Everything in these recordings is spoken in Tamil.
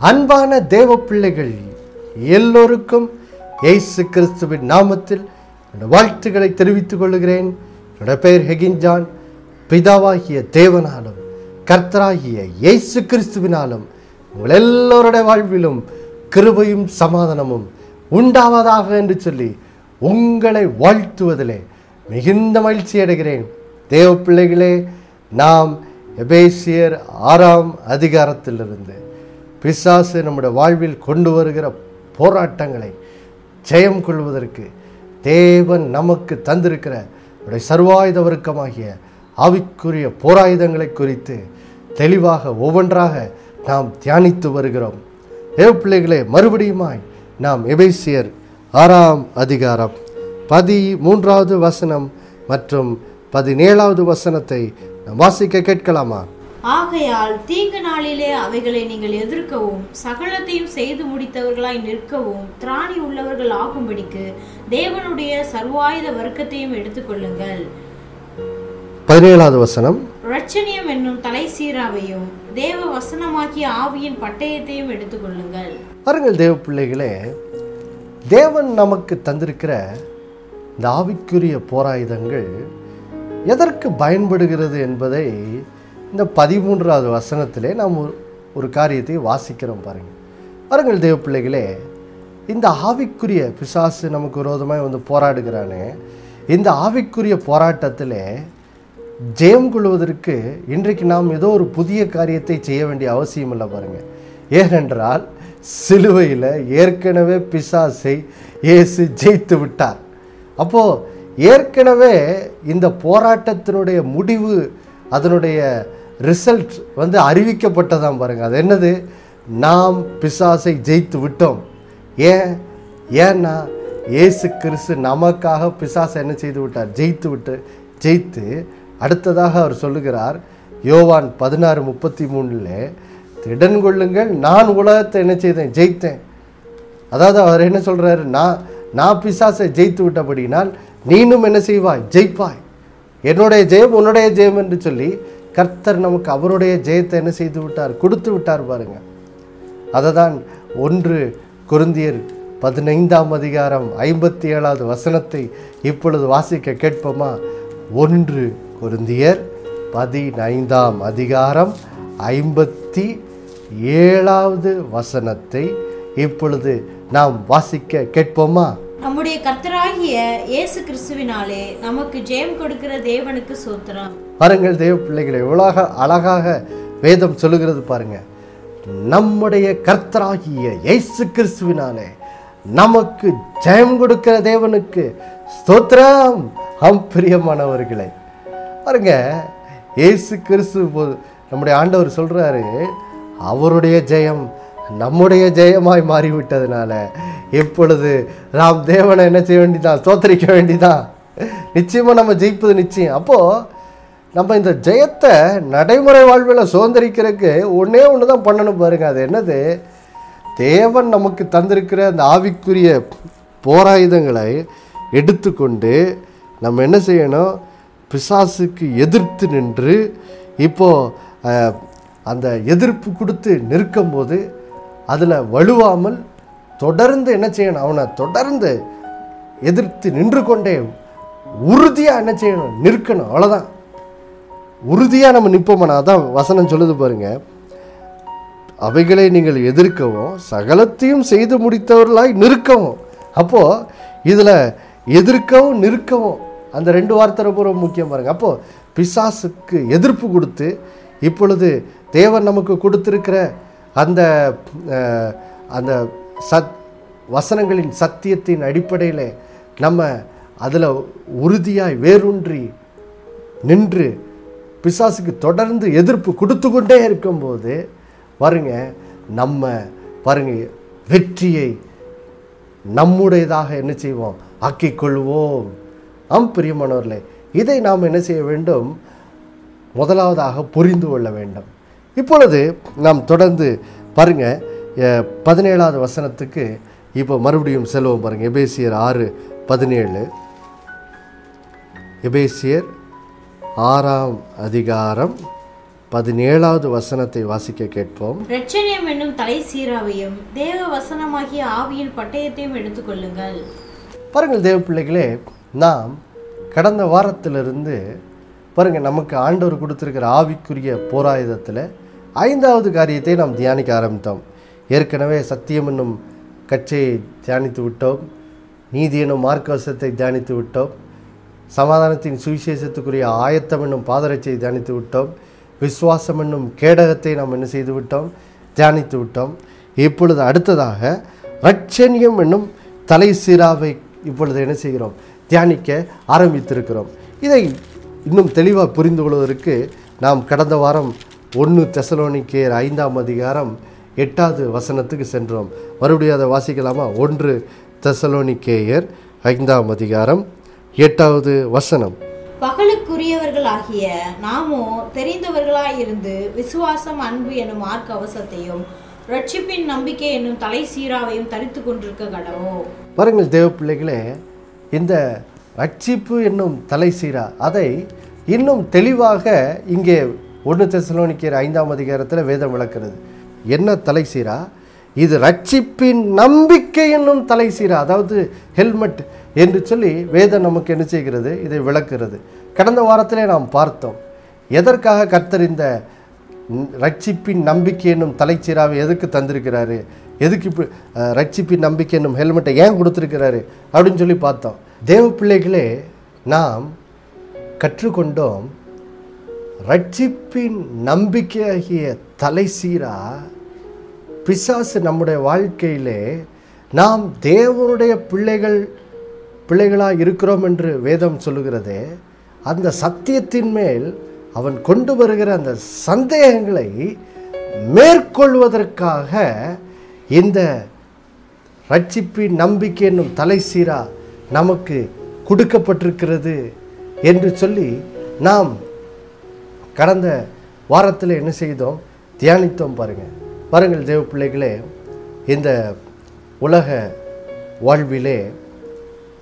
அன்பான தேவ பிள்ளைகள் எல்லோருக்கும் இயேசு கிறிஸ்துவின் நாமத்தில் என்னோட வாழ்த்துக்களை தெரிவித்துக் கொள்கிறேன். என்னோட பெயர் ஹெகின்ஜான். பிதாவாகிய தேவனாலும் கர்த்தராகிய இயேசு கிறிஸ்துவினாலும் உங்கள் எல்லோருடைய வாழ்விலும் கிருபையும் சமாதானமும் உண்டாவதாக என்று சொல்லி உங்களை வாழ்த்துவதிலே மிகுந்த மகிழ்ச்சி அடைகிறேன். தேவ பிள்ளைகளே நாம் எபேசியர் ஆறாம் அதிகாரத்திலிருந்து பிசாசு நம்முடைய வாழ்வில் கொண்டு வருகிற போராட்டங்களை ஜெயம் கொள்வதற்கு தேவன் நமக்கு தந்திருக்கிற நம்முடைய சர்வாயுத வர்க்கமாகிய ஆவிக்குரிய போராயுதங்களை குறித்து தெளிவாக ஒவ்வொன்றாக நாம் தியானித்து வருகிறோம். தேவ பிள்ளைகளே மறுபடியுமாய் நாம் எபேசியர் ஆறாம் அதிகாரம் பதி மூன்றாவது வசனம் மற்றும் பதினேழாவது வசனத்தை நாம் வாசிக்க கேட்கலாமா? ஆகையால் தீங்கு நாளிலே அவைகளை நீங்கள் எதிர்க்கவும் சகலத்தையும் செய்து முடித்தவர்களாய் நிற்கவும் திராணி உள்ளவர்கள் ஆகும்படிக்கு தேவனுடைய சர்வாயுத வர்க்கத்தையும் எடுத்துக்கொள்ளுங்கள் பதினேழாவது வசனம். ரட்சணியம் என்னும் தலை சீராவையும் தேவ வசனமாக்கிய ஆவியின் பட்டயத்தையும் எடுத்துக்கொள்ளுங்கள் பாருங்கள் தேவ பிள்ளைகளே தேவன் நமக்கு தந்திருக்கிற இந்த ஆவிக்குரிய போராயுதங்கள் எதற்கு பயன்படுகிறது என்பதை இந்த பதிமூன்றாவது வசனத்திலே நாம் ஒரு ஒரு காரியத்தை வாசிக்கிறோம் பாருங்கள் பாருங்கள் தேவ பிள்ளைகளே இந்த ஆவிக்குரிய பிசாசு நமக்கு விரோதமாக வந்து போராடுகிறானே. இந்த ஆவிக்குரிய போராட்டத்தில் ஜெயம் கொள்வதற்கு இன்றைக்கு நாம் ஏதோ ஒரு புதிய காரியத்தை செய்ய வேண்டிய அவசியம் இல்லை பாருங்கள் ஏனென்றால் சிலுவையில் ஏற்கனவே பிசாசை இயேசு ஜெயித்து விட்டார். அப்போது ஏற்கனவே இந்த போராட்டத்தினுடைய முடிவு அதனுடைய ரிசல்ட் வந்து அறிவிக்கப்பட்டதாம் பாருங்கள் அது என்னது? நாம் பிசாசை ஜெயித்து விட்டோம். ஏன்? ஏன்னா ஏசு கிறிஸ்து நமக்காக பிசாசை என்ன செய்து விட்டார்? ஜெயித்து விட்டு ஜெயித்து அடுத்ததாக அவர் சொல்லுகிறார் யோவான் பதினாறு முப்பத்தி மூணில் திடன் கொள்ளுங்கள் நான் உலகத்தை என்ன செய்தேன்? ஜெயித்தேன். அதாவது அவர் என்ன சொல்கிறாரு நான் நான் பிசாசை ஜெயித்து விட்டபடினால் நீனும் என்ன செய்வாய்? ஜெயிப்பாய். என்னுடைய ஜெயம் உன்னுடைய ஜெயம் என்று சொல்லி கர்த்தர் நமக்கு அவருடைய ஜெயத்தை என்ன செய்து விட்டார்? கொடுத்து விட்டார் பாருங்க. அதை தான் ஒன்று குருந்தியர் பதினைந்தாம் அதிகாரம் ஐம்பத்தி ஏழாவது வசனத்தை இப்பொழுது வாசிக்க கேட்போமா? ஒன்று குருந்தியர் பதினைந்தாம் அதிகாரம் ஐம்பத்தி ஏழாவது வசனத்தை இப்பொழுது நாம் வாசிக்க கேட்போமா? நம்முடைய கர்த்தராகிய இயேசு கிறிஸ்துவினாலே நமக்கு ஜெயம் கொடுக்கிற தேவனுக்கு சோத்திரம். பாருங்கள் தேவ பிள்ளைகளை எவ்வளோ அழகாக வேதம் சொல்லுகிறது பாருங்க. நம்முடைய கர்த்தராகிய இயேசு கிறிஸ்துவினாலே நமக்கு ஜெயம் கொடுக்கிற தேவனுக்கு ஸ்தோத்திரம். ஹம் பிரியமானவர்களே. பாருங்க இயேசு கிறிஸ்து நம்முடைய ஆண்டவர் சொல்றாரு அவருடைய ஜெயம் நம்முடைய ஜெயமாய் மாறிவிட்டதுனால இப்பொழுது நாம் தேவனை என்ன செய்ய வேண்டிதான் தோத்தரிக்க வேண்டிதான் நிச்சயமாக நம்ம ஜெயிப்பது நிச்சயம். அப்போது நம்ம இந்த ஜெயத்தை நடைமுறை வாழ்வில் சுதந்திரிக்கிறதுக்கு ஒன்றே ஒன்று தான் பண்ணணும் பாருங்கள் அது என்னது? தேவன் நமக்கு தந்திருக்கிற அந்த ஆவிக்குரிய போராயுதங்களை எடுத்துக்கொண்டு நம்ம என்ன செய்யணும்? பிசாசுக்கு எதிர்த்து நின்று இப்போது அந்த எதிர்ப்பு கொடுத்து நிற்கும் போது அதில் வலுவாமல் தொடர்ந்து என்ன செய்யணும்? அவனை தொடர்ந்து எதிர்த்து நின்று கொண்டே உறுதியாக என்ன செய்யணும்? நிற்கணும். அவ்வளோதான் உறுதியாக நம்ம நிற்போம்னா அதான் வசனம் சொல்லுது பாருங்க. அவைகளை நீங்கள் எதிர்க்கவும் சகலத்தையும் செய்து முடித்தவர்களாய் நிற்கவும். அப்போது இதில் எதிர்க்கவும் நிற்கவும் அந்த ரெண்டு வார்த்தை ரொம்ப ரொம்ப முக்கியம் பாருங்கள் அப்போது பிசாசுக்கு எதிர்ப்பு கொடுத்து இப்பொழுது தேவன் நமக்கு கொடுத்துருக்கிற அந்த அந்த சத் வசனங்களின் சத்தியத்தின் அடிப்படையில் நம்ம அதில் உறுதியாய் வேரூன்றி நின்று பிசாசுக்கு தொடர்ந்து எதிர்ப்பு கொடுத்து கொண்டே இருக்கும்போது பாருங்க நம்ம பாருங்க வெற்றியை நம்முடையதாக என்ன செய்வோம்? ஆக்கிக்கொள்வோம் ஆம் பிரியமானவர்களே இதை நாம் என்ன செய்ய வேண்டும்? முதலாவதாக புரிந்து கொள்ள வேண்டும். இப்பொழுது நாம் தொடர்ந்து பாருங்க அஹ், பதினேழாவது வசனத்துக்கு இப்போ மறுபடியும் செல்வோம் பாருங்க. எபேசியர் ஆறு பதினேழு. எபேசியர் ஆறாம் அதிகாரம் பதினேழாவது வசனத்தை வாசிக்க கேட்போம். இரட்சணியம் என்னும் தலை சீராவையும் தேவ வசனமாகிய ஆவியின் பட்டயத்தையும் எடுத்துக்கொள்ளுங்கள். பாருங்கள் தேவ பிள்ளைகளே நாம் கடந்த வாரத்திலிருந்து பாருங்கள் நமக்கு ஆண்டவர் கொடுத்துருக்கிற ஆவிக்குரிய போராயுதத்தில் ஐந்தாவது காரியத்தை நாம் தியானிக்க ஆரம்பித்தோம். ஏற்கனவே சத்தியம் என்னும் கட்சியை தியானித்து விட்டோம். நீதி என்னும் மார்க்கவசத்தை தியானித்து விட்டோம். சமாதானத்தின் சுவிசேஷத்துக்குரிய ஆயத்தம் என்னும் பாதரட்சியை தியானித்து விட்டோம். விசுவாசம் என்னும் கேடகத்தை நாம் என்ன செய்து விட்டோம்? தியானித்து விட்டோம். இப்பொழுது அடுத்ததாக ரட்சணியம் என்னும் தலை சீராவை இப்பொழுது என்ன செய்கிறோம்? தியானிக்க ஆரம்பித்திருக்கிறோம். இதை இன்னும் தெளிவாக புரிந்து கொள்வதற்கு நாம் கடந்த வாரம் ஒன்று தெசலோனிக்கேயர் ஐந்தாம் அதிகாரம் எட்டாவது வசனத்துக்கு சென்றோம். மறுபடியும் அதை வாசிக்கலாமா? ஒன்று தெசலோனிக்கேயர் ஐந்தாம் அதிகாரம் எட்டாவது வசனம். பகலுக்குரியவர்களாகிய நாமோ தெரிந்தவர்களாயிருந்து விசுவாசம் அன்பு என்னும் மார்க்க அவசத்தையும் ரட்சிப்பின் நம்பிக்கை என்னும் தலை சீராவையும் தரித்து கொண்டிருக்க கடவோ? பாருங்கள் தேவ பிள்ளைகளே இந்த ரட்சிப்பு என்னும் தலை சீரா அதை இன்னும் தெளிவாக இங்கே ஒன்று தெசலோனிக்கிற ஐந்தாம் அதிகாரத்தில் வேதம் விளக்குறது. என்ன தலை சீரா? இது ரட்சிப்பின் நம்பிக்கை என்னும் தலை சீரா. அதாவது ஹெல்மெட் என்று சொல்லி வேதம் நமக்கு என்ன செய்கிறது? இதை விளக்குறது. கடந்த வாரத்திலே நாம் பார்த்தோம். எதற்காக கர்த்தர் இந்த ரட்சிப்பின் நம்பிக்கை என்னும் தலைச்சீராவை எதுக்கு தந்திருக்கிறாரு? எதுக்கு இப்போ ரட்சிப்பின் நம்பிக்கை என்னும் ஹெல்மெட்டை ஏன் கொடுத்துருக்கிறாரு? அப்படின்னு சொல்லி பார்த்தோம். தேவ பிள்ளைகளே நாம் கற்றுக்கொண்டோம் ரட்சிப்பின் நம்பிக்கையாகிய தலை சீரா பிசாசு நம்முடைய வாழ்க்கையிலே நாம் தேவனுடைய பிள்ளைகள் பிள்ளைகளாக இருக்கிறோம் என்று வேதம் சொல்லுகிறதே அந்த சத்தியத்தின் மேல் அவன் கொண்டு வருகிற அந்த சந்தேகங்களை மேற்கொள்வதற்காக இந்த ரட்சிப்பின் நம்பிக்கை என்னும் தலை சீரா நமக்கு கொடுக்கப்பட்டிருக்கிறது என்று சொல்லி நாம் கடந்த வாரத்தில் என்ன செய்தோம்? தியானித்தோம் பாருங்கள் பாருங்கள் தேவ பிள்ளைகளே இந்த உலக வாழ்விலே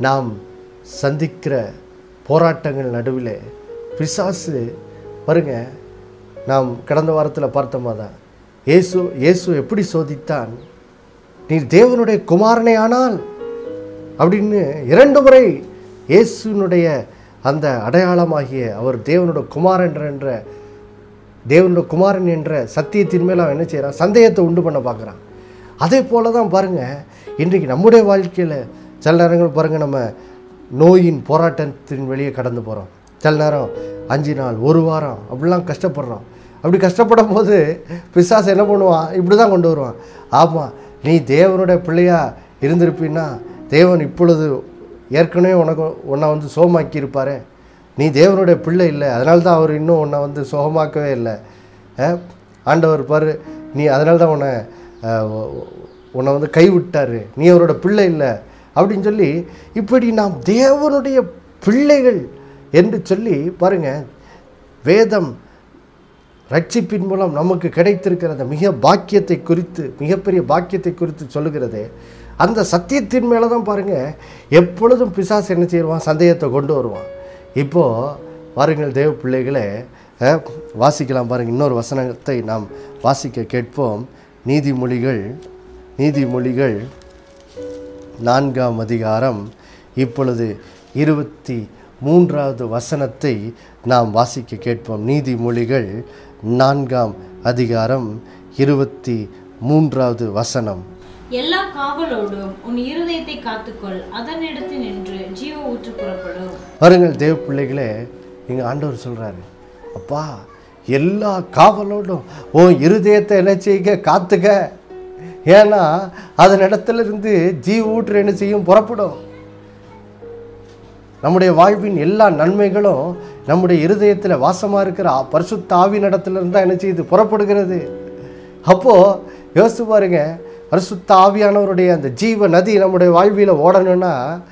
நாம் சந்திக்கிற போராட்டங்கள் நடுவில் பிசாசு பாருங்க நாம் கடந்த வாரத்தில் பார்த்தோமா தான் இயேசு இயேசு எப்படி சோதித்தான்? நீ தேவனுடைய குமாரனே ஆனால் அப்படின்னு இரண்டு முறை இயேசுனுடைய அந்த அடையாளமாகிய அவர் தேவனோட குமாரன் என்ற தேவனோட குமாரன் என்ற சத்தியத்தின் மேல் அவன் என்ன செய்கிறான் சந்தேகத்தை உண்டு பண்ண பார்க்குறான். அதே போல தான் பாருங்கள் இன்றைக்கு நம்முடைய வாழ்க்கையில் சில நேரங்கள் பாருங்கள் நம்ம நோயின் போராட்டத்தின் வெளியே கடந்து போகிறோம் சில நேரம் அஞ்சு நாள் ஒரு வாரம் அப்படிலாம் கஷ்டப்படுறோம். அப்படி கஷ்டப்படும் போது பிசாசை என்ன பண்ணுவான்? இப்படி தான் கொண்டு வருவான். ஆமாம் நீ தேவனுடைய பிள்ளையாக இருந்திருப்பீன்னா தேவன் இப்பொழுது ஏற்கனவே உனக்கு உன்னை வந்து சோகமாக்கியிருப்பார். நீ தேவனுடைய பிள்ளை இல்லை. அதனால தான் அவர் இன்னும் உன்னை வந்து சோகமாக்கவே இல்லை. ஆண்டவர் பாரு நீ அதனால தான் உன்னை உன்னை வந்து கைவிட்டாரு. நீ அவரோட பிள்ளை இல்லை. அப்படின்னு சொல்லி இப்படி நாம் தேவனுடைய பிள்ளைகள் என்று சொல்லி பாருங்க வேதம் ரட்சிப்பின் மூலம் நமக்கு கிடைத்திருக்கிற அந்த மிக பாக்கியத்தை குறித்து மிகப்பெரிய பாக்கியத்தை குறித்து சொல்லுகிறதே. அந்த சத்தியத்தின் மேலே தான் பாருங்கள் எப்பொழுதும் பிசாசு என்ன செய்வான்? சந்தேகத்தை கொண்டு வருவான். இப்போது பாருங்கள் தேவ பிள்ளைகளே வாசிக்கலாம் பாருங்கள் இன்னொரு வசனத்தை நாம் வாசிக்க கேட்போம். நீதிமொழிகள் நீதிமொழிகள் நான்காம் அதிகாரம் இப்பொழுது இருபத்தி மூன்றாவது வசனத்தை நாம் வாசிக்க கேட்போம். நீதிமொழிகள் நான்காம் அதிகாரம் இருபத்தி மூன்றாவது வசனம். எல்லா காவலோடும் உன் இருதயத்தை காத்துக்கொள். அதனிடத்து நின்று ஜீவ ஊற்று புறப்படும். பாருங்கள் தேவ பிள்ளைகளே எங்கள் ஆண்டவர் சொல்கிறாரு அப்பா எல்லா காவலோடும் உன் இருதயத்தை என்ன செய்யுங்க காத்துக்க ஏன்னா அதன் இடத்துல இருந்து ஜீவ ஊற்று என்ன செய்யும்? புறப்படும். நம்முடைய வாழ்வின் எல்லா நன்மைகளும் நம்முடைய இருதயத்தில் வாசமாக இருக்கிற பரிசுத்தாவின் பரிசுத்த இடத்துல இருந்தால் என்ன செய்யுது? புறப்படுகிறது. அப்போது யோசித்து பாருங்க பரிசுத்த ஆவியானவருடைய அந்த ஜீவ நதி நம்முடைய வாழ்வியில் ஓடணும்னா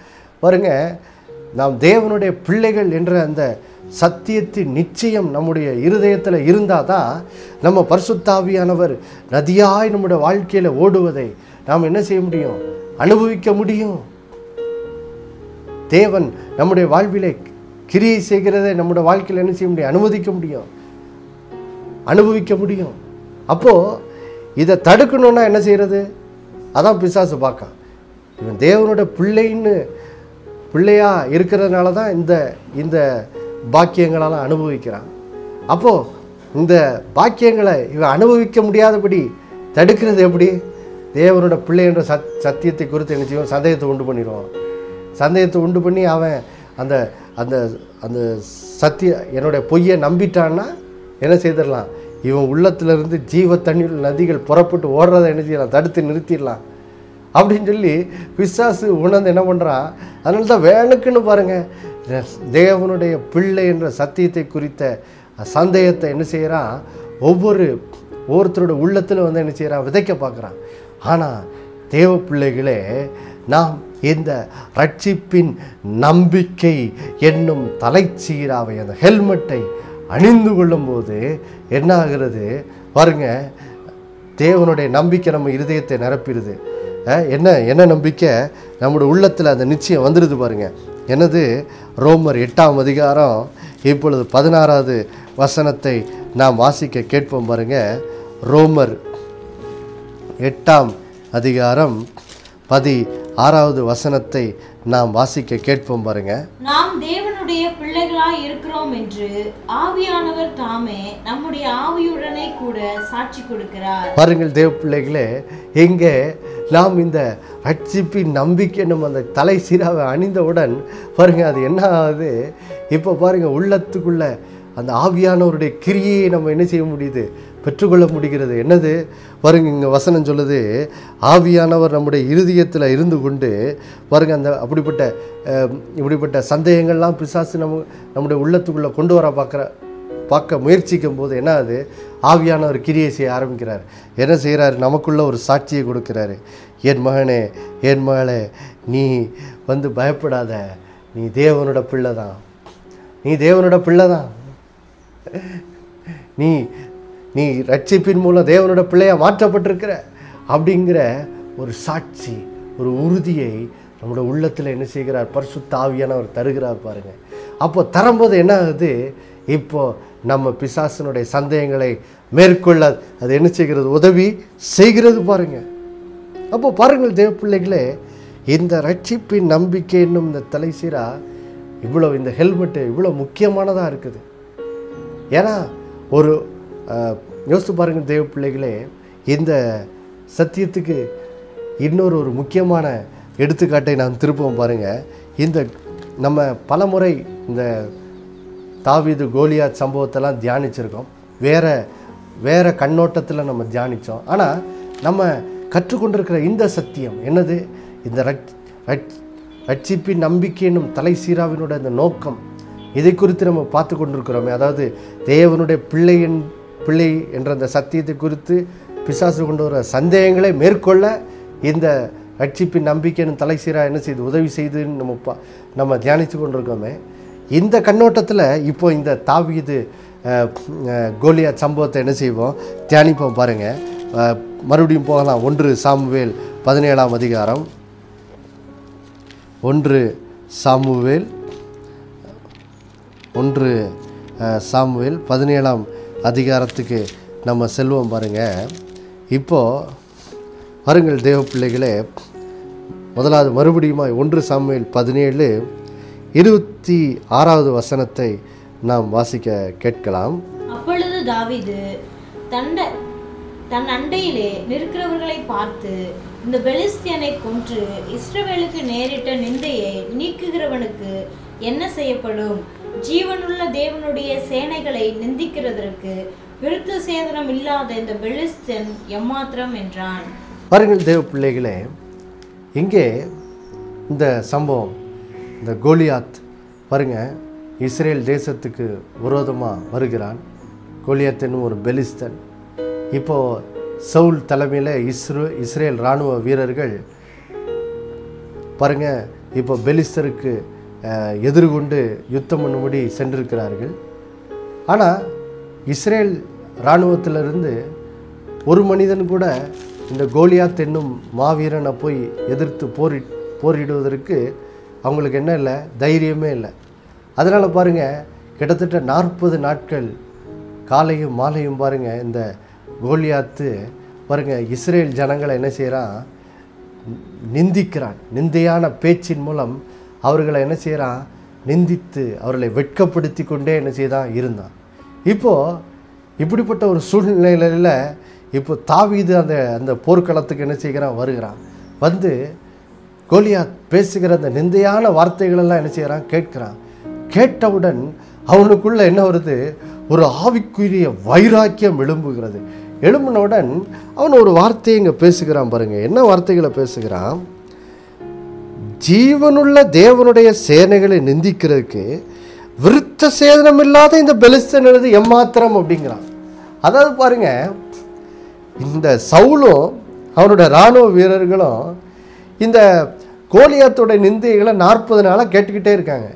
பாருங்க நாம் தேவனுடைய பிள்ளைகள் என்ற அந்த சத்தியத்தின் நிச்சயம் நம்முடைய இருதயத்தில் இருந்தால் தான் நம்ம பரிசுத்தாவியானவர் நதியாய் நம்முடைய வாழ்க்கையில் ஓடுவதை நாம் என்ன செய்ய முடியும்? அனுபவிக்க முடியும். தேவன் நம்முடைய வாழ்விலே கிரியை செய்கிறதை நம்முடைய வாழ்க்கையில் என்ன செய்ய முடியும்? அனுமதிக்க முடியும். அனுபவிக்க முடியும். அப்போது இதை தடுக்கணுன்னா என்ன செய்கிறது அதான் பிசாசு பார்க்கான் இவன் தேவனோட பிள்ளைன்னு பிள்ளையாக இருக்கிறதுனால தான் இந்த இந்த பாக்கியங்களெல்லாம் அனுபவிக்கிறான். அப்போது இந்த பாக்கியங்களை இவன் அனுபவிக்க முடியாதபடி தடுக்கிறது எப்படி? தேவனோட பிள்ளை என்ற சத் சத்தியத்தை குறித்து என்ன செய்வோம்? சந்தேகத்தை உண்டு பண்ணிடுவான் சந்தேகத்தை உண்டு பண்ணி அவன் அந்த அந்த அந்த சத்திய என்னுடைய பொய்யை நம்பிட்டான்னா என்ன செய்திடலாம்? இவன் உள்ளத்துலேருந்து ஜீவ தண்ணீர் நதிகள் புறப்பட்டு ஓடுறதை என்ன செய்யலாம் தடுத்து நிறுத்திடலாம். அப்படின்னு சொல்லி பிசாசு உணர்ந்து என்ன பண்ணுறான் அதனால தான் வேணுக்குன்னு பாருங்கள் தேவனுடைய பிள்ளை என்ற சத்தியத்தை குறித்த சந்தேகத்தை என்ன செய்கிறான் ஒவ்வொரு ஒவ்வொருத்தரோட உள்ளத்தில் வந்து என்ன செய்கிறான் விதைக்க பார்க்குறான். ஆனால் தேவ பிள்ளைகளே நாம் இந்த ரட்சிப்பின் நம்பிக்கை என்னும் தலைச்சீராவை அந்த ஹெல்மெட்டை அணிந்து கொள்ளும்போது என்ன ஆகிறது பாருங்க தேவனுடைய நம்பிக்கை நம்ம இருதயத்தை நிரப்பிடுது. என்ன என்ன நம்பிக்கை? நம்முடைய உள்ளத்தில் அந்த நிச்சயம் வந்துடுது பாருங்க. என்னது? ரோமர் எட்டாம் அதிகாரம் இப்பொழுது பதினாறாவது வசனத்தை நாம் வாசிக்க கேட்போம் பாருங்க. ரோமர் எட்டாம் அதிகாரம் பதி ஆறாவது வசனத்தை நாம் வாசிக்க கேட்போம் பாருங்க. நாம் பிள்ளைகளாய் இருக்கிறோம் என்று ஆவியானவர் தாமே நம்முடைய ஆவியுடனே கூட சாட்சி கொடுக்கிறார். பாருங்கள் தேவ பிள்ளைகளே எங்கே நாம் இந்த ரட்சிப்பின் நம்பிக்கை நம்ம அந்த தலை சீராவை அணிந்தவுடன் பாருங்க அது என்ன ஆகுது இப்போ பாருங்க உள்ளத்துக்குள்ள அந்த ஆவியானவருடைய கிரியையை நம்ம என்ன செய்ய முடியுது? பெற்றுக்கொள்ள முடிகிறது. என்னது? பாருங்க இங்கே வசனம் சொல்லுது ஆவியானவர் நம்முடைய இருதயத்தில் இருந்து கொண்டு பாருங்க அந்த அப்படிப்பட்ட இப்படிப்பட்ட சந்தேகங்கள்லாம் பிசாசு நம்ம நம்முடைய உள்ளத்துக்குள்ளே கொண்டு வர பார்க்குற பார்க்க முயற்சிக்கும் போது என்ன அது ஆவியானவர் கிரியை செய்ய ஆரம்பிக்கிறார். என்ன செய்கிறாரு நமக்குள்ள ஒரு சாட்சியை கொடுக்கிறாரு. என் மகனே என் மகளே நீ வந்து பயப்படாத. நீ தேவனோட பிள்ளை தான். நீ தேவனோட பிள்ளை தான். நீ நீ ரட்சிப்பின் மூலம் தேவனோட பிள்ளையாக மாற்றப்பட்டிருக்கிற அப்படிங்கிற ஒரு சாட்சி ஒரு உறுதியை நம்மளோட உள்ளத்தில் என்ன செய்கிறார்? பரிசுத்த தாவியானவர் தருகிறார் பாருங்கள் அப்போ தரும்போது என்ன ஆகுது இப்போ நம்ம பிசாசனுடைய சந்தேகங்களை மேற்கொள்ள அது என்ன செய்கிறது? உதவி செய்கிறது பாருங்கள் அப்போ பாருங்கள் தேவ பிள்ளைகளே இந்த ரட்சிப்பின் நம்பிக்கை என்னும் இந்த தலைசீரா இவ்வளோ இந்த ஹெல்மெட்டு இவ்வளோ முக்கியமானதாக இருக்குது. ஏன்னா ஒரு யோசித்து பாருங்கள் தேவ பிள்ளைகளே இந்த சத்தியத்துக்கு இன்னொரு ஒரு முக்கியமான எடுத்துக்காட்டை நான் திருப்பவும் பாருங்கள் இந்த நம்ம பலமுறை இந்த தாவீது கோலியா சம்பவத்தெல்லாம் தியானிச்சிருக்கோம். வேற வேறு கண்ணோட்டத்தில் நம்ம தியானித்தோம் ஆனால் நம்ம கற்றுக்கொண்டிருக்கிற இந்த சத்தியம் என்னது? இந்த ரட்சிப்பின் நம்பிக்கை என்னும் தலை சீராவினோட இந்த நோக்கம் இதை குறித்து நம்ம பார்த்து கொண்டிருக்கிறோமே அதாவது தேவனுடைய பிள்ளை பிள்ளை என்ற அந்த சத்தியத்தை குறித்து பிசாசு கொண்டு வர சந்தேகங்களை மேற்கொள்ள இந்த ரட்சிப்பின் நம்பிக்கைன்னு தலை சீரா என்ன செய்து உதவி செய்துன்னு நம்ம பா நம்ம தியானித்து கொண்டிருக்கோமே. இந்த கண்ணோட்டத்தில் இப்போ இந்த தாவியது கோலியா சம்பவத்தை என்ன செய்வோம்? தியானிப்போம் பாருங்கள் மறுபடியும் போகலாம். ஒன்று சாமுவேல் பதினேழாம் அதிகாரம். ஒன்று சாமுவேல் ஒன்று சாமுவேல் பதினேழாம் அதிகாரத்துக்கு நம்ம செல்வோம் பாருங்கள் இப்போது வருங்கள் தேவ பிள்ளைகளே முதலாவது மறுபடியும் ஒன்று சமையல் பதினேழு இருபத்தி ஆறாவது வசனத்தை நாம் வாசிக்க கேட்கலாம். அப்பொழுது தாவிது தண்ட தன் அண்டையிலே நிற்கிறவர்களை பார்த்து இந்த பெலிஸ்தியனை கொன்று இஸ்ரவேலுக்கு நேரிட்ட நிந்தையை நீக்குகிறவனுக்கு என்ன செய்யப்படும்? ஜீவனுள்ள தேவனுடைய சேனைகளை நிந்திக்கிறதற்கு விருத்த சேதனம் இல்லாத இந்த பெலிஸ்தன் எம்மாத்திரம் என்றான். பாருங்கள் தேவ பிள்ளைகளே இங்கே இந்த சம்பவம் இந்த கோலியாத் பாருங்க இஸ்ரேல் தேசத்துக்கு விரோதமாக வருகிறான். கோலியாத்துன்னு ஒரு பெலிஸ்தன். இப்போது சவுல் தலைமையில் இஸ்ரோ இஸ்ரேல் இராணுவ வீரர்கள் பாருங்க இப்போ பெலிஸ்தருக்கு எதிர்கொண்டு யுத்தம் பண்ணும்படி சென்றிருக்கிறார்கள். ஆனால் இஸ்ரேல் இராணுவத்திலிருந்து ஒரு மனிதன் கூட இந்த கோலியாத் என்னும் மாவீரனை போய் எதிர்த்து போரி போரிடுவதற்கு அவங்களுக்கு என்ன இல்லை? தைரியமே இல்லை. அதனால் பாருங்கள் கிட்டத்தட்ட நாற்பது நாட்கள் காலையும் மாலையும் பாருங்கள் இந்த கோலியாத்து பாருங்க இஸ்ரேல் ஜனங்களை என்ன செய்கிறான் நிந்திக்கிறான். நிந்தையான பேச்சின் மூலம் அவர்களை என்ன செய்கிறான் நிந்தித்து அவர்களை வெட்கப்படுத்தி கொண்டே என்ன செய்தான்? இருந்தான். இப்போது இப்படிப்பட்ட ஒரு சூழ்நிலையில் இப்போ தாவீது அந்த அந்த போர்க்களத்துக்கு என்ன செய்கிறான்? வருகிறான். வந்து கோலியா பேசுகிற அந்த நிந்தையான வார்த்தைகளெல்லாம் என்ன செய்கிறான்? கேட்கிறான். கேட்டவுடன் அவனுக்குள்ளே என்ன வருது? ஒரு ஆவிக்குரிய வைராக்கியம் எழும்புகிறது. எழும்பினவுடன் அவன் ஒரு வார்த்தையை இங்கே பேசுகிறான் பாருங்கள் என்ன வார்த்தைகளை பேசுகிறான்? ஜீவனுள்ள தேவனுடைய சேனைகளை நிந்திக்கிறதுக்கு விருத்த சேதனம் இல்லாத இந்த பெலிஸ்தன் எழுது எம்மாத்திரம் அப்படிங்கிறான் அதாவது பாருங்க இந்த சவுலும் அவனோட இராணுவ வீரர்களும் இந்த கோலியாத்தோட நிந்தைகளை நாற்பது நாளாக கேட்டுக்கிட்டே இருக்காங்க.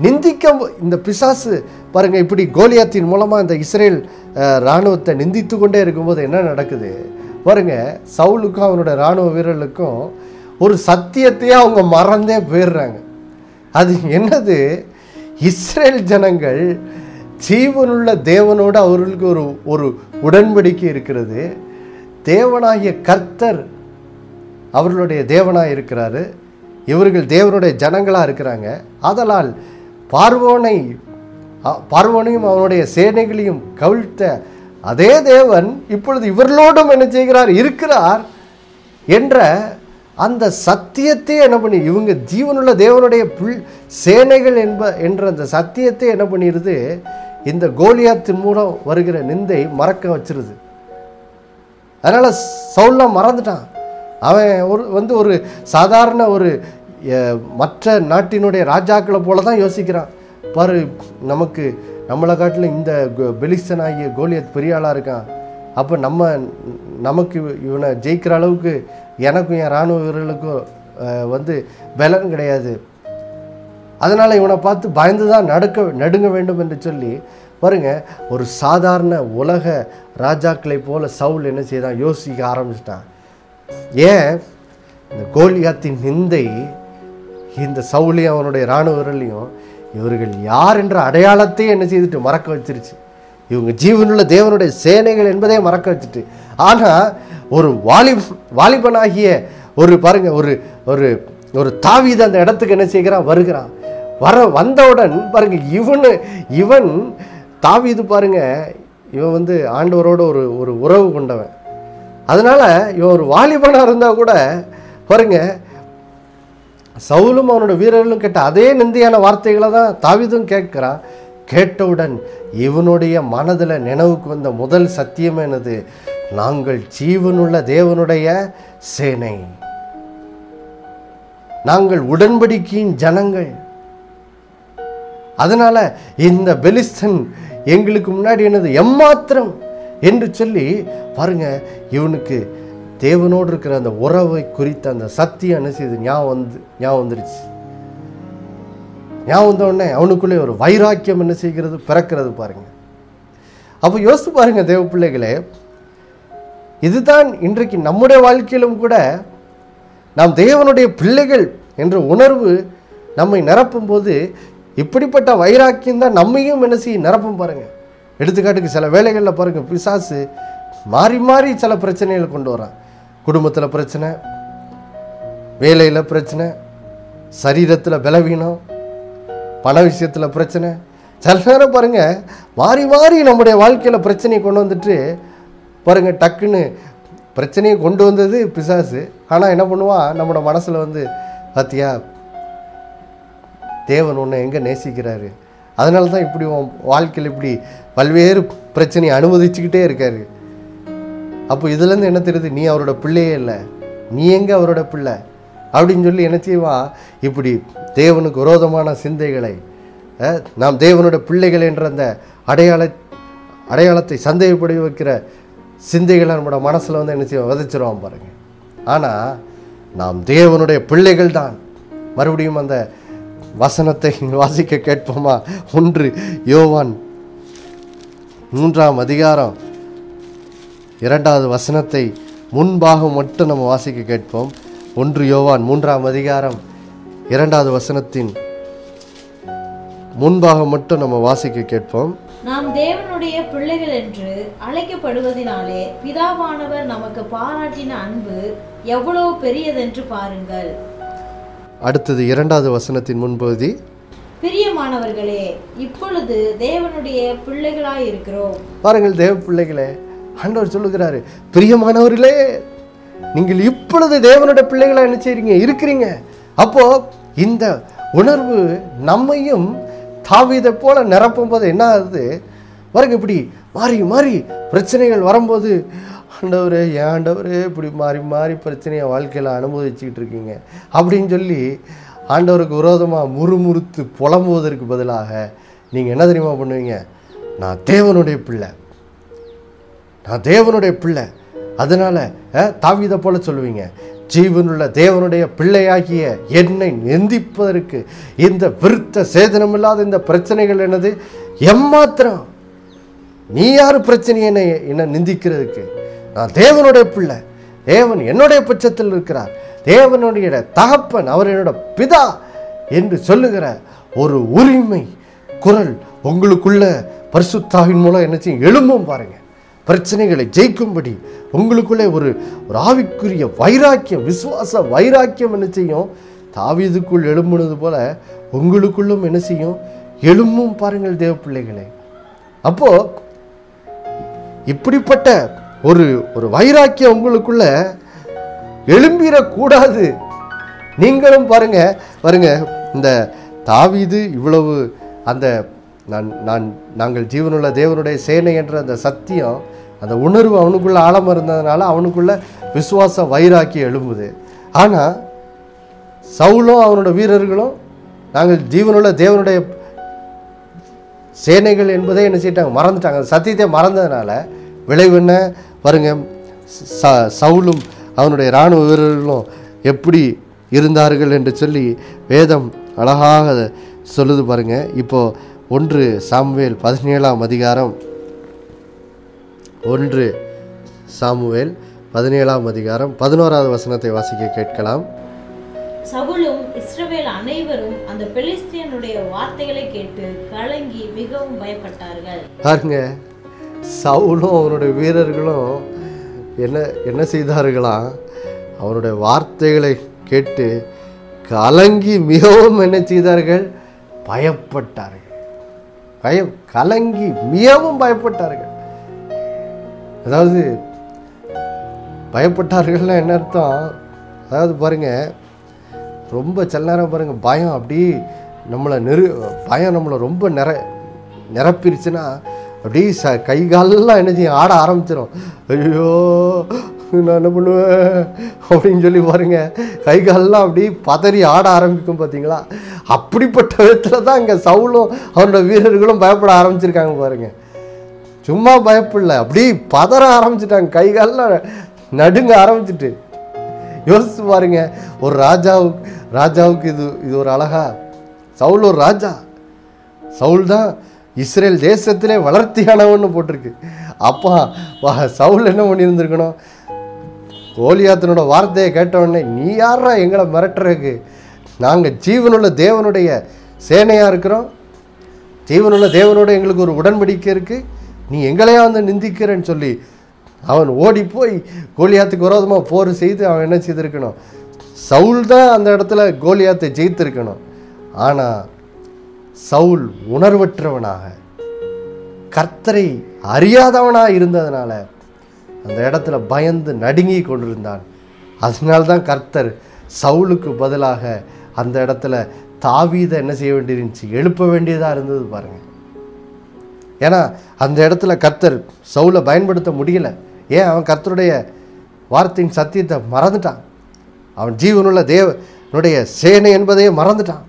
நிந்திக்க இந்த பிசாசு பாருங்க இப்படி கோலியாத்தின் மூலமாக இந்த இஸ்ரேல் இராணுவத்தை நிந்தித்து கொண்டே இருக்கும்போது என்ன நடக்குது? பாருங்க சவுலுக்கும் அவனோட இராணுவ வீரர்களுக்கும் ஒரு சத்தியத்தையே அவங்க மறந்தே போயிடுறாங்க. அது என்னது? இஸ்ரேல் ஜனங்கள் ஜீவனுள்ள தேவனோடு அவர்களுக்கு ஒரு ஒரு உடன்படிக்கை இருக்கிறது. தேவனாகிய கர்த்தர் அவர்களுடைய தேவனாக இருக்கிறாரு. இவர்கள் தேவனுடைய ஜனங்களாக இருக்கிறாங்க. ஆதலால் பார்வோனை பார்வோனையும் அவனுடைய சேனைகளையும் கவிழ்த்த அதே தேவன் இப்பொழுது இவர்களோடும் என்ன செய்கிறார்? இருக்கிறார் என்ற அந்த சத்தியத்தை என்ன பண்ணி இவங்க ஜீவனுள்ள தேவனுடைய புல் சேனைகள் என்ப என்ற அந்த சத்தியத்தை என்ன பண்ணிடுது இந்த கோலியாத்தின் மூலம் வருகிற நிந்தை மறக்க வச்சிருது. அதனால் சவுல்லாம் மறந்துட்டான். அவன் ஒரு வந்து ஒரு சாதாரண ஒரு மற்ற நாட்டினுடைய ராஜாக்களை போல தான் யோசிக்கிறான். பாரு நமக்கு நம்மளை காட்டில் இந்த கோ- பெலிஸ்தன் ஆகிய கோலியத் பெரிய ஆளாக இருக்கான். அப்போ நம்ம நமக்கு இவனை ஜெயிக்கிற அளவுக்கு எனக்கும் என் இராணுவ வீரர்களுக்கும் வந்து பலன் கிடையாது. அதனால் இவனை பார்த்து பயந்து தான் நடுக்க நடுங்க வேண்டும் என்று சொல்லி பாருங்க ஒரு சாதாரண உலக ராஜாக்களை போல சவுல் என்ன செய்தான்? யோசிக்க ஆரம்பிச்சிட்டான். ஏன்? இந்த கோலியாத்தின் நிந்தை இந்த சவுலையும் அவனுடைய இராணுவர்களையும் இவர்கள் யார் என்ற அடையாளத்தை என்ன செய்துட்டு மறக்க வச்சிருச்சு. இவங்க ஜீவனுள்ள தேவனுடைய சேனைகள் என்பதே மறக்க வச்சுட்டு. ஆனால் ஒரு வாலி வாலிபனாகிய ஒரு பாருங்க ஒரு ஒரு ஒரு தாவீது அந்த இடத்துக்கு என்ன செய்கிறான் வருகிறான் வர வந்தவுடன் பாருங்க இவனு இவன் தாவீது பாருங்க இவன் வந்து ஆண்டவரோட ஒரு ஒரு உறவு கொண்டவன். அதனால இவன் ஒரு வாலிபனாக இருந்தால் கூட பாருங்க சவுலும் அவனோட வீரர்களும் கேட்ட அதே நிந்தையான வார்த்தைகளை தான் தாவிதும் கேட்குறான் கேட்டவுடன் இவனுடைய மனதில் நினைவுக்கு வந்த முதல் சத்தியம் என்னது? நாங்கள் ஜீவனுள்ள தேவனுடைய சேனை. நாங்கள் உடன்படிக்கையின் ஜனங்கள். அதனால இந்த பெலிஸ்தன் எங்களுக்கு முன்னாடி என்னது எம்மாத்திரம் என்று சொல்லி பாருங்க இவனுக்கு தேவனோடு இருக்கிற அந்த உறவை குறித்த அந்த சத்தியம் என்ன ஞாபகம் வந்து ஞாபகம் வந்துருச்சு. ஞாபகம் வந்த உடனே அவனுக்குள்ளே ஒரு வைராக்கியம் என்ன செய்கிறது பிறக்கிறது பாருங்க. அப்போ யோசித்து பாருங்க தேவ பிள்ளைகளே இதுதான் இன்றைக்கு நம்முடைய வாழ்க்கையிலும் கூட நாம் தேவனுடைய பிள்ளைகள் என்ற உணர்வு நம்மை நிரப்பும்போது இப்படிப்பட்ட வைராக்கியம் தான் நம்மையும் என்ன நிரப்பும் பாருங்க. எடுத்துக்காட்டுக்கு சில வேலைகளில் பாருங்கள் பிசாசு மாறி மாறி சில பிரச்சனைகளை கொண்டு வரான். குடும்பத்தில் பிரச்சனை வேலையில் பிரச்சனை சரீரத்தில் பலவீனம் பண விஷயத்தில் பிரச்சனை. சில நேரம் பாருங்கள் மாறி மாறி நம்முடைய வாழ்க்கையில் பிரச்சனையை கொண்டு வந்துட்டு பாருங்கள் டக்குன்னு பிரச்சனையை கொண்டு வந்தது பிசாசு. ஆனால் என்ன பண்ணுவான் நம்மளோட மனசில் வந்து பார்த்தியா தேவன் ஒன்று எங்கே நேசிக்கிறாரு? அதனால தான் இப்படி வாழ்க்கையில் இப்படி பல்வேறு பிரச்சனையை அனுமதிச்சுக்கிட்டே இருக்காரு. அப்போ இதுலேருந்து என்ன தெரியுது? நீ அவரோட பிள்ளையே இல்லை. நீ எங்கே அவரோட பிள்ளை? அப்படின்னு சொல்லி என்ன செய்வான் இப்படி தேவனுக்கு விரோதமான சிந்தைகளை நாம் தேவனோட பிள்ளைகள் என்ற அந்த அடையாள அடையாளத்தை சந்தேகப்படி வைக்கிற சிந்தைகளை நம்மளோட மனசில் வந்து என்ன செய்வோம்? விதைச்சிருவான் பாருங்க. ஆனால் நாம் தேவனுடைய பிள்ளைகள் தான். மறுபடியும் அந்த வசனத்தை வாசிக்க கேட்போமா? ஒன்று யோவான் மூன்றாம் அதிகாரம் இரண்டாவது வசனத்தை முன்பாகம் மட்டும் நம்ம வாசிக்க கேட்போம். ஒன்று யோவான் மூன்றாம் அதிகாரம் இரண்டாவது வசனத்தின் முன்பாக மட்டும் நம்ம வாசிக்க கேட்போம். நாம் தேவனுடைய பிள்ளைகள் என்று அழைக்கப்படுவதினாலே பிதாவானவர் நமக்கு பாராட்டின அன்பு எவ்வளவு பெரியதென்று பாருங்கள். அடுத்தது இரண்டாவது வசனத்தின் முன்பகுதி. பிரியமானவர்களே இப்பொழுது தேவனுடைய பிள்ளைகளாய் இருக்கிறோம். பாருங்கள் தேவ பிள்ளைகளே ஆண்டவர் சொல்லுகிறாரு பிரியமானவர்களே நீங்கள் இப்பொழுது தேவனுடைய பிள்ளைகளா என்ன செய்றீங்க? இருக்கிறீங்க. அப்போ இந்த உணர்வு நம்மையும் தாவீதை போல நிரப்பும் போது என்ன ஆகுது? பாருங்க இப்படி மாறி மாறி பிரச்சனைகள் வரும்போது ஆண்டவர் ஏண்டவர் ஆண்டவரே இப்படி மாறி மாறி பிரச்சனையை வாழ்க்கையில் அனுபவிச்சுக்கிட்டு இருக்கீங்க? அப்படின்னு சொல்லி ஆண்டவருக்கு விரோதமாக முறுமுறுத்து புலம்புவதற்கு பதிலாக நீங்கள் என்ன தெரியுமா பண்ணுவீங்க? நான் தேவனுடைய பிள்ளை. நான் தேவனுடைய பிள்ளை. அதனால் அஹ், தாவீதை போல சொல்லுவீங்க. ஜீவனுள்ள தேவனுடைய பிள்ளையாகிய என்னை நிந்திப்பதற்கு இந்த விருத்த சேதனமில்லாத இந்த பிரச்சனைகள் எனது எம்மாத்திரம்? நீ யார் பிரச்சனை என்னை என்ன நிந்திக்கிறதுக்கு? நான் தேவனுடைய பிள்ளை. தேவன் என்னுடைய பட்சத்தில் இருக்கிறார். தேவனுடைய தகப்பன் அவர் என்னோட பிதா என்று சொல்லுகிற ஒரு உரிமை குரல் உங்களுக்குள்ள பரிசுத்தாவின் மூலம் என்ன செய்யும் எழும்பும் பாருங்கள் பிரச்சனைகளை ஜெயிக்கும்படி உங்களுக்குள்ளே ஒரு ஒரு ஆவிக்குரிய வைராக்கியம் விசுவாச வைராக்கியம் என்ன செய்யும்? தாவீதுக்குள் எழும்புனது போல உங்களுக்குள்ளும் என்ன செய்யும்? எழும்பும் பாருங்கள் தேவ பிள்ளைகளே அப்போ இப்படிப்பட்ட ஒரு ஒரு வைராக்கியம் உங்களுக்குள்ள எழும்பிடக்கூடாது. நீங்களும் பாருங்க பாருங்க இந்த தாவிது இவ்வளவு அந்த நான் நான் நாங்கள் ஜீவனுள்ள தேவனுடைய சேனை என்ற அந்த சத்தியம் அந்த உணர்வு அவனுக்குள்ளே ஆழம் இருந்ததுனால அவனுக்குள்ளே விசுவாச வயிறாக்கி எழும்புது. ஆனால் சவுலும் அவனோட வீரர்களும் நாங்கள் ஜீவனுள்ள தேவனுடைய சேனைகள் என்பதை என்ன செய்யிட்டாங்க? மறந்துட்டாங்க. அந்த சத்தியத்தை மறந்ததுனால விளைவு என்ன? பாருங்க ச சவுலும் அவனுடைய இராணுவ வீரர்களும் எப்படி இருந்தார்கள் என்று சொல்லி வேதம் அழகாக சொல்லுது பாருங்க. இப்போது ஒன்று சாமுவேல் பதினேழாம் அதிகாரம். ஒன்று சாமுவேல் பதினேழாம் அதிகாரம். பதினோராவது வசனத்தை வாசிக்க கேட்கலாம். சவுலும் இஸ்ரவேல் அனைவரும் அந்த பெலிஸ்தியனுடைய வார்த்தைகளை கேட்டு கலங்கி மிகவும் பயப்பட்டார்கள். பாருங்க சவுலும் அவனுடைய வீரர்களும் என்ன என்ன செய்தார்களாம் அவனுடைய வார்த்தைகளை கேட்டு கலங்கி மிகவும் என்ன செய்தார்கள்? பயப்பட்டார்கள். பயம் கலங்கி மிகவும் பயப்பட்டார்கள். அதாவது பயப்பட்டார்கள்னா என்ன அர்த்தம்? அதாவது பாருங்க ரொம்ப சில நேரம் பாருங்கள் பயம் அப்படி நம்மளை நெரு பயம் நம்மளை ரொம்ப நிற நிரப்பிருச்சுன்னா அப்படியே ச கை காலெல்லாம் என்ன செய்யும்? ஆட ஆரம்பிச்சிடும் ஐயோ நான் என்ன பண்ணுவேன்? அப்படின்னு சொல்லி பாருங்க. கை காலெல்லாம் அப்படி பதறி ஆட ஆரம்பிக்கும் பார்த்தீங்களா அப்படிப்பட்ட விதத்தில் தான் இங்கே சவுலும் அவனோட வீரர்களும் பயப்பட ஆரம்பிச்சிருக்காங்க பாருங்கள் சும்மா பயப்படல. அப்படி பதற ஆரம்பிச்சிட்டாங்க. கை காலெல்லாம் நடுங்க ஆரம்பிச்சிட்டு. யோசிச்சு பாருங்க. ஒரு ராஜாவுக்கு ராஜாவுக்கு இது இது ஒரு அழகா. சவுல் ஒரு ராஜா. சவுல் தான் இஸ்ரேல் தேசத்திலே வளர்த்தியானவன்னு போட்டிருக்கு. அப்பா வா சவுல் என்ன பண்ணியிருந்திருக்கணும்? கோலியாத்தனோட வார்த்தையை கேட்டவுடனே நீ யாரா எங்களை மிரட்டுறதுக்கு. நாங்கள் ஜீவனுள்ள தேவனுடைய சேனையாக இருக்கிறோம். ஜீவனுள்ள தேவனோட எங்களுக்கு ஒரு உடன்படிக்கை இருக்குது நீ எங்களையா வந்து நிந்திக்கிறேன்னு சொல்லி அவன் ஓடி போய் கோலியாத்துக்கு விரோதமாக போர் செய்து அவன் என்ன செய்திருக்கணும்? சவுல் தான் அந்த இடத்துல கோலியாத்தை ஜெயித்திருக்கணும். ஆனால் சவுல் உணர்வற்றவனாக கர்த்தரை அறியாதவனாக இருந்ததுனால அந்த இடத்துல பயந்து நடுங்கி கொண்டிருந்தான். அதனால்தான் கர்த்தர் சவுலுக்கு பதிலாக அந்த இடத்துல தாவீதை என்ன செய்ய வேண்டியிருந்துச்சு? எழுப்ப வேண்டியதாக இருந்தது பாருங்கள் ஏன்னா அந்த இடத்துல கர்த்தர் சவுலை பயன்படுத்த முடியல. ஏன்? அவன் கர்த்தருடைய வார்த்தையின் சத்தியத்தை மறந்துட்டான். அவன் ஜீவனுள்ள தேவனுடைய சேனை என்பதையே மறந்துட்டான்.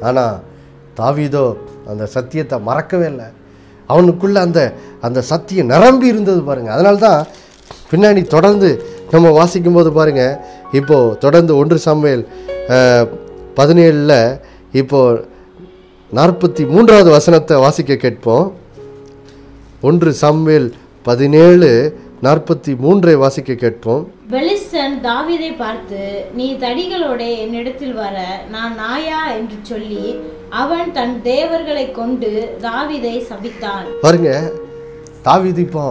ஆனால் தாவீதோ அந்த சத்தியத்தை மறக்கவே இல்லை. அவனுக்குள்ளே அந்த அந்த சத்தியம் நிரம்பி இருந்தது பாருங்கள் அதனால தான் பின்னாடி தொடர்ந்து நம்ம வாசிக்கும் போது பாருங்க இப்போது தொடர்ந்து ஒன்று சமையல் பதினேழில் இப்போது நாற்பத்தி மூன்றாவது வசனத்தை வாசிக்க கேட்போம். ஒன்று சமையல் பதினேழு நாற்பத்தி மூன்றை வாசிக்க கேட்போம். பெலிஸ்தன் தாவீதை பார்த்து நீ தடிகளோட என்னிடத்தில் வர நான் நாயா? என்று சொல்லி அவன் தன் தேவர்களை கொண்டு தாவீதை சபித்தான். பாருங்க தாவீது இப்போ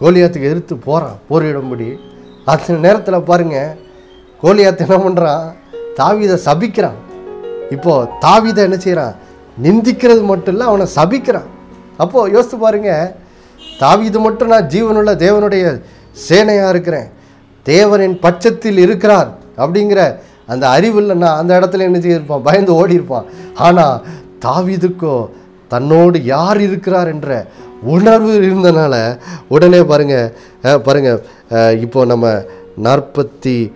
கோலியாத்துக்கு எதிர்த்து போகிறான் போரிடும்படி அந்த நேரத்தில் பாருங்க கோலியாத்து என்ன பண்ணுறான் தாவீதை சபிக்கிறான் இப்போ தாவீதை என்ன செய்கிறான் நிந்திக்கிறது மட்டும் இல்லை அவனை சபிக்கிறான் அப்போது யோசித்து பாருங்க தாவிது மட்டும் நான் ஜீவனுள்ள தேவனுடைய சேனையாக இருக்கிறேன். தேவனின் பட்சத்தில் இருக்கிறார் அப்படிங்கிற அந்த அறிவில் நான் அந்த இடத்துல என்ன செய்யிருப்பான் பயந்து ஓடி இருப்பான் ஆனால் தாவிதுக்கோ தன்னோடு யார் இருக்கிறார் என்ற உணர்வு இருந்தனால உடனே பாருங்க பாருங்கள் பாருங்க இப்போ நம்ம நாற்பத்தி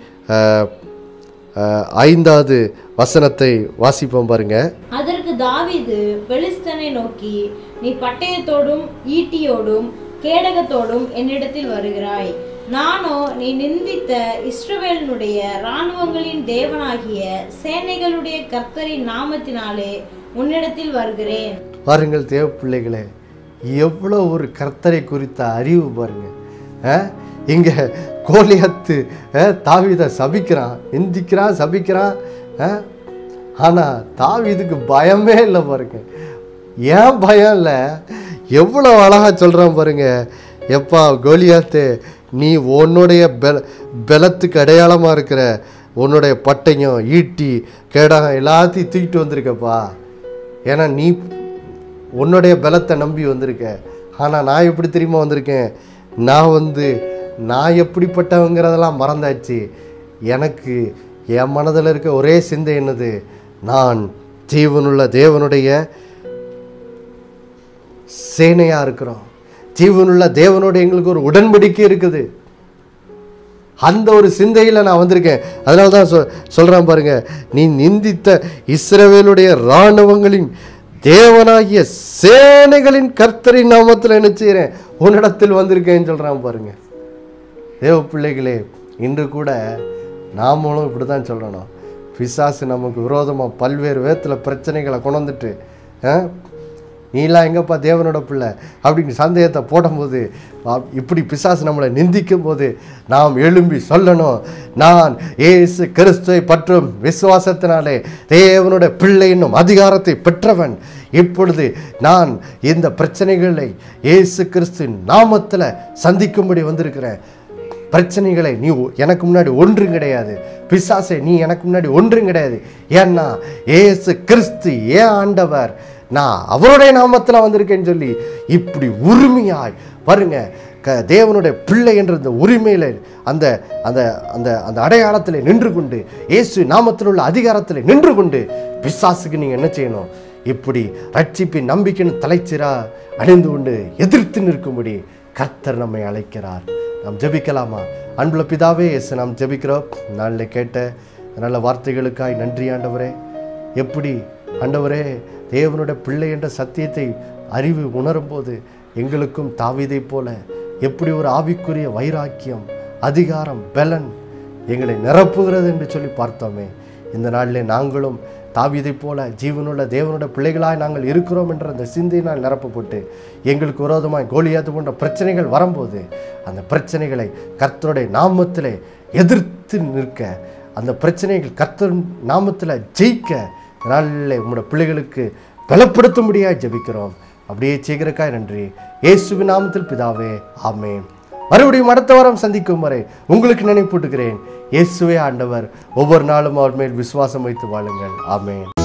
ஐந்தாவது வசனத்தை வாசிப்போம் பாருங்க. அதற்கு தாவீது பெலிஸ்தனை நோக்கி நீ பட்டயத்தோடும் ஈட்டியோடும் கேடகத்தோடும் என்னிடத்தில் வருகிறாய். நானோ நீ நிந்தித்த இஸ்ரவேலினுடைய இராணுவங்களின் தேவனாகிய சேனைகளுடைய கர்த்தரின் நாமத்தினாலே உன்னிடத்தில் வருகிறேன். பாருங்கள் தேவ பிள்ளைகளே எவ்வளோ ஒரு கர்த்தரை குறித்த அறிவு பாருங்க. அஹ், இங்கே கோலியத்து அஹ், சபிக்கிறான் நிந்திக்கிறான் சபிக்கிறான் ஆனால் தாவிதுக்கு பயமே இல்லை பாருங்க. ஏன் பயம் இல்லை? எவ்வளோ அழகாக சொல்கிறான் பாருங்க. எப்பா கோலியாத்து நீ உன்னுடைய பெல பலத்துக்கு அடையாளமாக இருக்கிற உன்னுடைய பட்டையும் ஈட்டி கேடகம் எல்லாத்தையும் தூக்கிட்டு வந்திருக்கப்பா. ஏன்னா நீ உன்னுடைய பலத்தை நம்பி வந்திருக்க. ஆனால் நான் எப்படி தெரியுமா வந்திருக்கேன்? நான் வந்து நான் எப்படிப்பட்டவங்கிறதெல்லாம் மறந்தாச்சு. எனக்கு என் மனதில் இருக்க ஒரே சிந்தை என்னது? நான் ஜீவனுள்ள தேவனுடைய சேனையாக இருக்கிறோம். ஜீவனுள்ள தேவனோட எங்களுக்கு ஒரு உடன்படிக்கை இருக்குது. அந்த ஒரு சிந்தையில் நான் வந்திருக்கேன். அதனால தான் சொ சொல்கிறான் பாருங்கள் நீ நிந்தித்த இஸ்ரவேலுடைய இராணுவங்களின் தேவனாகிய சேனைகளின் கர்த்தரின் நாமத்தில் என்ன செய்கிறேன் உன்னிடத்தில் வந்திருக்கேன்னு சொல்கிறான் பாருங்கள் தேவ பிள்ளைகளே இன்று கூட நாமளும் இப்படி தான் சொல்லணும். பிசாசு நமக்கு விரோதமாக பல்வேறு விதத்தில் பிரச்சனைகளை கொண்டு வந்துட்டு நீலாம் எங்கப்பா தேவனோட பிள்ளை? அப்படின்னு சந்தேகத்தை போடும்போது இப்படி பிசாசு நம்மளை நிந்திக்கும் போது நாம் எழும்பி சொல்லணும். நான் ஏசு கிறிஸ்துவை பற்றும் விசுவாசத்தினாலே தேவனுடைய பிள்ளை என்னும் அதிகாரத்தை பெற்றவன். இப்பொழுது நான் இந்த பிரச்சனைகளை இயேசு கிறிஸ்து நாமத்தில் சந்திக்கும்படி வந்திருக்கிறேன். பிரச்சனைகளை நீ எனக்கு முன்னாடி ஒன்றும் கிடையாது. பிசாசே நீ எனக்கு முன்னாடி ஒன்றும் கிடையாது. ஏன்னா ஏசு கிறிஸ்து ஏன் ஆண்டவர். நான் அவருடைய நாமத்தில் வந்திருக்கேன்னு சொல்லி இப்படி உரிமையாய் பாருங்க க தேவனுடைய பிள்ளை என்ற இந்த உரிமையில் அந்த அந்த அந்த அந்த அடையாளத்தில் நின்று கொண்டு இயேசு நாமத்தில் உள்ள அதிகாரத்தில் நின்று கொண்டு பிசாசுக்கு நீங்கள் என்ன செய்யணும்? இப்படி ரட்சிப்பின் நம்பிக்கைன்னு தலைச்சிரா அணிந்து கொண்டு எதிர்த்து நிற்கும்படி கர்த்தர் நம்மை அழைக்கிறார். நாம் ஜெபிக்கலாமா? அன்புள்ள பிதாவே எஸ் நாம் ஜெபிக்கிறோம். நாளில் கேட்ட நல்ல வார்த்தைகளுக்காய் நன்றி ஆண்டவரே. எப்படி ஆண்டவரே தேவனுடைய பிள்ளை என்ற சத்தியத்தை அறிவு உணரும்போது எங்களுக்கும் தாவிதை போல எப்படி ஒரு ஆவிக்குரிய வைராக்கியம் அதிகாரம் பலன் எங்களை நிரப்புகிறது என்று சொல்லி பார்த்தோமே. இந்த நாளிலே நாங்களும் தாவீதைப் போல ஜீவனுள்ள தேவனுடைய பிள்ளைகளாய் நாங்கள் இருக்கிறோம் என்ற அந்த சிந்தையினால் நிரப்பப்பட்டு எங்களுக்கு விரோதமாய் கோலியாத்து போன்ற பிரச்சனைகள் வரும்போது அந்த பிரச்சனைகளை கர்த்தருடைய நாமத்தில் எதிர்த்து நிற்க அந்த பிரச்சனைகள் கர்த்தர் நாமத்தில் ஜெயிக்க நாளில் உங்களோட பிள்ளைகளுக்கு பலப்படுத்தும்படியாக ஜெபிக்கிறோம். அப்படியே செய்கிறக்காய் நன்றி. இயேசுவி நாமத்தில் பிதாவே ஆமே மறுபடியும் அடுத்த வாரம் சந்திக்கும் வரை உங்களுக்கு நினைப்பூட்டுகிறேன். இயேசுவே ஆண்டவர். ஒவ்வொரு நாளும் அவர் மேல் விசுவாசம் வைத்து வாழுங்கள். ஆமேன்.